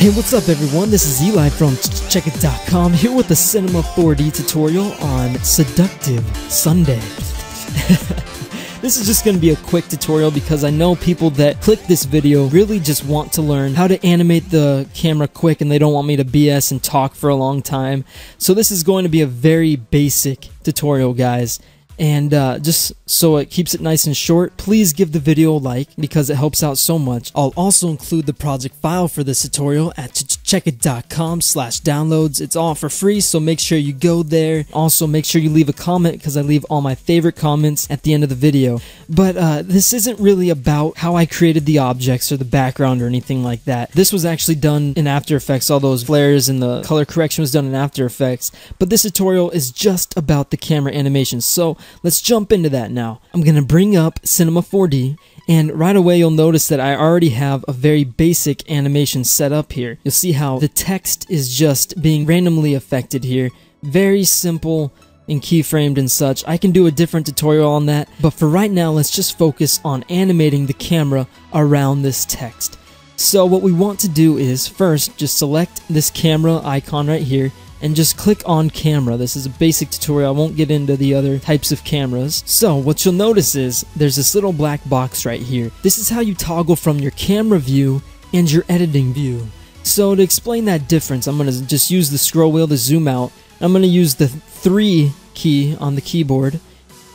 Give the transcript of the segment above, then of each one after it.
Hey, what's up everyone? This is Eli from Checkit.com here with the Cinema 4D tutorial on Seductive Sunday. this is just going to be a quick tutorial because I know people that click this video really just want to learn how to animate the camera quick and they don't want me to BS and talk for a long time. So this is going to be a very basic tutorial guys and uh, just so it keeps it nice and short, please give the video a like because it helps out so much. I'll also include the project file for this tutorial at checkit.com slash downloads. It's all for free, so make sure you go there. Also, make sure you leave a comment because I leave all my favorite comments at the end of the video. But uh, this isn't really about how I created the objects or the background or anything like that. This was actually done in After Effects. All those flares and the color correction was done in After Effects. But this tutorial is just about the camera animation. So let's jump into that now. I'm going to bring up Cinema 4D and right away you'll notice that I already have a very basic animation set up here. You'll see how the text is just being randomly affected here. Very simple and keyframed and such. I can do a different tutorial on that, but for right now let's just focus on animating the camera around this text. So what we want to do is first just select this camera icon right here and just click on camera. This is a basic tutorial. I won't get into the other types of cameras. So what you'll notice is there's this little black box right here. This is how you toggle from your camera view and your editing view. So to explain that difference, I'm going to just use the scroll wheel to zoom out. I'm going to use the 3 key on the keyboard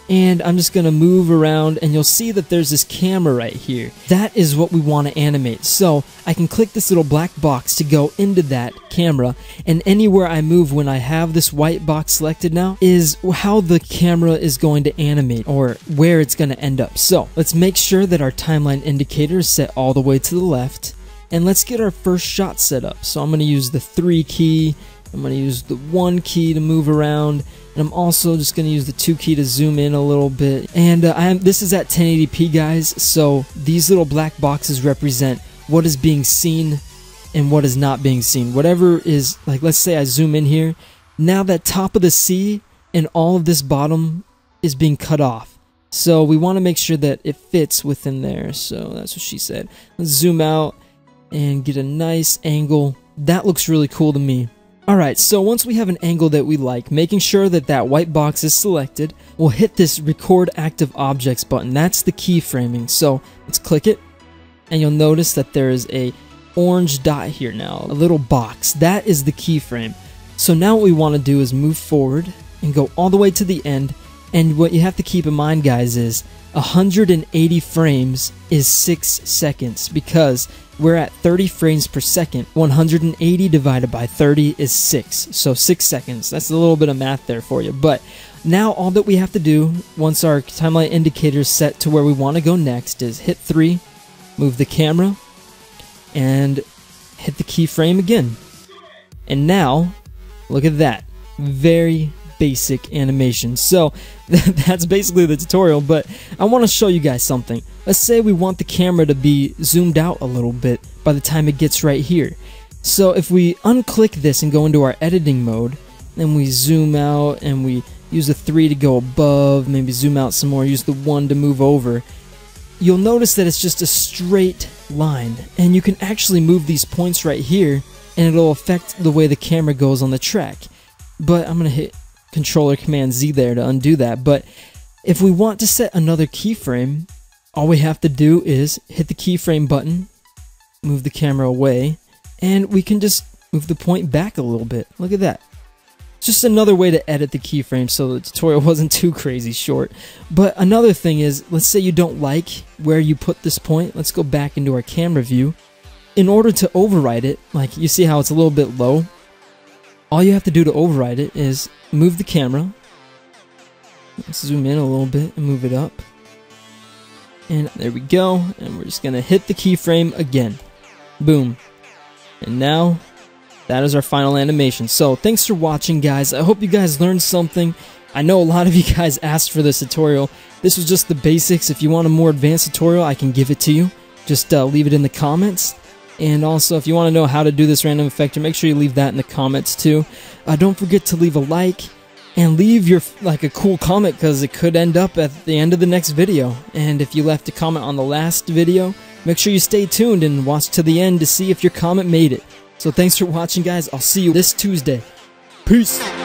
and I'm just to move around and you'll see that there's this camera right here. That is what we want to animate. So I can click this little black box to go into that camera and anywhere I move when I have this white box selected now is how the camera is going to animate or where it's to end up. So let's make sure that our timeline indicator is set all the way to the left and let's get our first shot set up. So I'm to use the 3 key, I'm going to use the 1 key to move around and I'm also just going to use the 2 key to zoom in a little bit. And uh, I am, this is at 1080p guys, so these little black boxes represent what is being seen and what is not being seen. Whatever is, like let's say I zoom in here, now that top of the C and all of this bottom is being cut off. So we want to make sure that it fits within there. So that's what she said. Let's zoom out and get a nice angle. That looks really cool to me. Alright, so once we have an angle that we like, making sure that that white box is selected, we'll hit this record active objects button. That's the keyframing. So let's click it, and you'll notice that there is a orange dot here now, a little box. That is the keyframe. So now what we want to do is move forward and go all the way to the end. And what you have to keep in mind, guys, is 180 frames is 6 seconds because we're at 30 frames per second. 180 divided by 30 is 6. So 6 seconds. That's a little bit of math there for you. But now all that we have to do once our timeline indicator is set to where we want to go next is hit 3, move the camera, and hit the keyframe again. And now, look at that. Very basic animation. So that's basically the tutorial, but I want to show you guys something. Let's say we want the camera to be zoomed out a little bit by the time it gets right here. So if we unclick this and go into our editing mode, then we zoom out and we use the 3 to go above, maybe zoom out some more, use the 1 to move over, you'll notice that it's just a straight line. And you can actually move these points right here and it'll affect the way the camera goes on the track. But I'm going to hit controller command Z there to undo that. But if we want to set another keyframe, all we have to do is hit the keyframe button, move the camera away, and we can just move the point back a little bit. Look at that. It's Just another way to edit the keyframe so the tutorial wasn't too crazy short. But another thing is, let's say you don't like where you put this point. Let's go back into our camera view. In order to override it, like you see how it's a little bit low, all you have to do to override it is move the camera. Let's zoom in a little bit and move it up. And there we go. And we're just going to hit the keyframe again. Boom. And now, that is our final animation. So, thanks for watching, guys. I hope you guys learned something. I know a lot of you guys asked for this tutorial. This was just the basics. If you want a more advanced tutorial, I can give it to you. Just uh, leave it in the comments. And also, if you want to know how to do this random effector, make sure you leave that in the comments too. Uh, don't forget to leave a like and leave your like a cool comment because it could end up at the end of the next video. And if you left a comment on the last video, make sure you stay tuned and watch to the end to see if your comment made it. So thanks for watching, guys. I'll see you this Tuesday. Peace.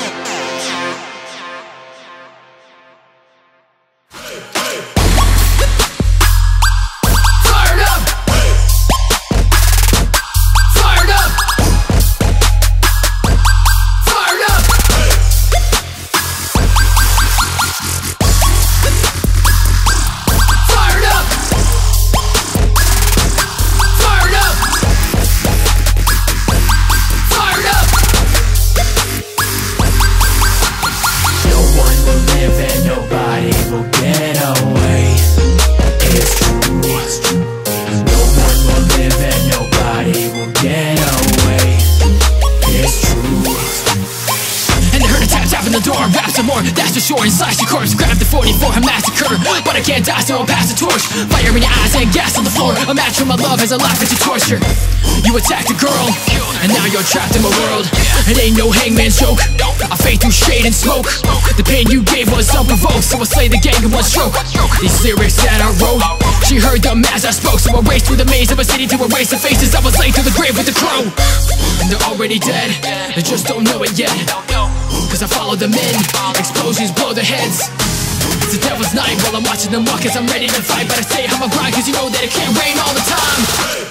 Sure. And slash your corpse, grab the 44 and massacre. But I can't die, so I'll pass the torch. Fire in your eyes and gas on the floor. A match for my love as I laugh at your torture. You attacked a girl, and now you're trapped in my world. It ain't no hangman's joke. I fade through shade and smoke. The pain you gave was unprovoked, so I slay the gang in one stroke. These lyrics that I wrote, she heard them as I spoke, so I raced through the maze of a city to erase the faces I was laid to the grave with the crow. And they're already dead, they just don't know it yet. Cause I follow them in, explosions blow their heads. It's the devil's night while I'm watching them walk as I'm ready to fight. But I on my grind cause you know that it can't rain all the time.